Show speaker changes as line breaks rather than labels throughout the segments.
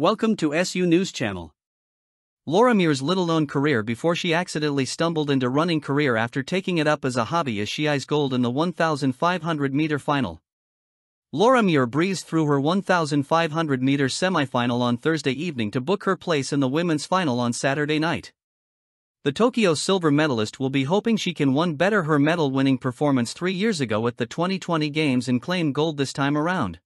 Welcome to SU News Channel. Laura Muir's little known career before she accidentally stumbled into running career after taking it up as a hobby as she eyes gold in the 1,500 meter final. Laura Muir breezed through her 1,500 meter semifinal on Thursday evening to book her place in the women's final on Saturday night. The Tokyo silver medalist will be hoping she can one better her medal winning performance three years ago at the 2020 Games and claim gold this time around.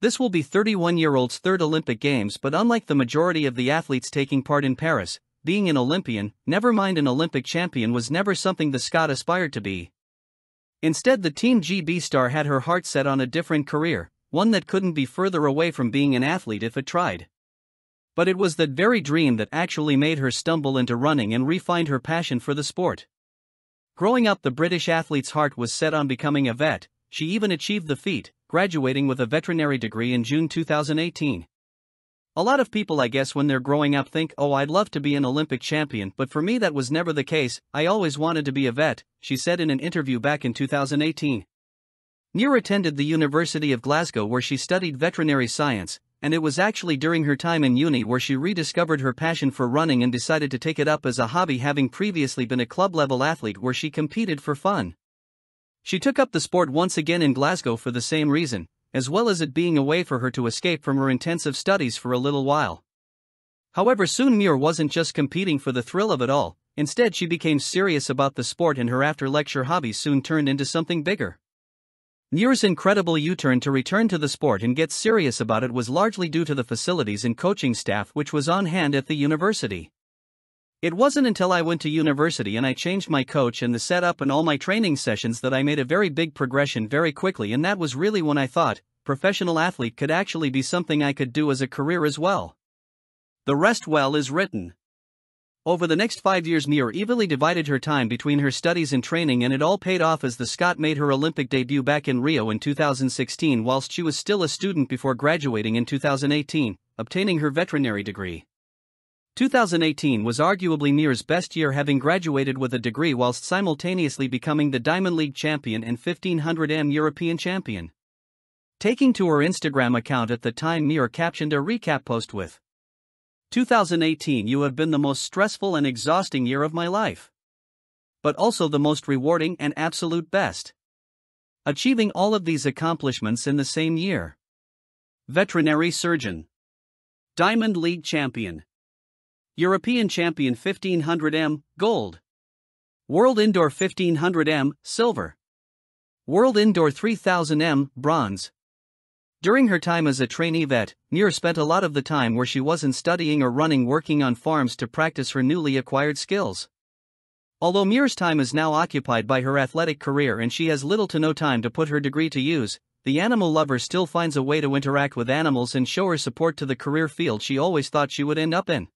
This will be 31 year old's third Olympic Games, but unlike the majority of the athletes taking part in Paris, being an Olympian, never mind an Olympic champion, was never something the Scot aspired to be. Instead, the Team GB star had her heart set on a different career, one that couldn't be further away from being an athlete if it tried. But it was that very dream that actually made her stumble into running and re-find her passion for the sport. Growing up, the British athlete's heart was set on becoming a vet, she even achieved the feat, graduating with a veterinary degree in June 2018. A lot of people, I guess, when they're growing up think, oh, I'd love to be an Olympic champion, but for me that was never the case, I always wanted to be a vet, she said in an interview back in 2018. Muir attended the University of Glasgow where she studied veterinary science, and it was actually during her time in uni where she rediscovered her passion for running and decided to take it up as a hobby, having previously been a club level athlete where she competed for fun. She took up the sport once again in Glasgow for the same reason, as well as it being a way for her to escape from her intensive studies for a little while. However, soon Muir wasn't just competing for the thrill of it all, instead, she became serious about the sport, and her after lecture hobbies soon turned into something bigger. Muir's incredible U turn to return to the sport and get serious about it was largely due to the facilities and coaching staff which was on hand at the university. It wasn't until I went to university and I changed my coach and the setup and all my training sessions that I made a very big progression very quickly, and that was really when I thought professional athlete could actually be something I could do as a career as well. The rest well is written. Over the next five years, Muir evenly divided her time between her studies and training, and it all paid off as the Scot made her Olympic debut back in Rio in 2016 whilst she was still a student before graduating in 2018, obtaining her veterinary degree. 2018 was arguably Muir's best year having graduated with a degree whilst simultaneously becoming the Diamond League champion and 1500m European champion. Taking to her Instagram account at the time Muir captioned a recap post with 2018 you have been the most stressful and exhausting year of my life. But also the most rewarding and absolute best. Achieving all of these accomplishments in the same year. Veterinary surgeon. Diamond League champion. European Champion 1500m, gold. World Indoor 1500m, silver. World Indoor 3000m, bronze. During her time as a trainee vet, Muir spent a lot of the time where she wasn't studying or running working on farms to practice her newly acquired skills. Although Muir's time is now occupied by her athletic career and she has little to no time to put her degree to use, the animal lover still finds a way to interact with animals and show her support to the career field she always thought she would end up in.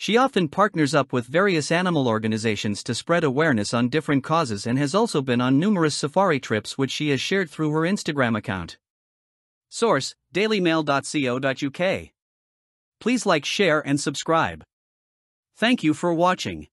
She often partners up with various animal organizations to spread awareness on different causes and has also been on numerous safari trips which she has shared through her Instagram account. Source dailymail.co.uk. Please like, share, and subscribe. Thank you for watching.